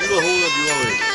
the whole of wir euch.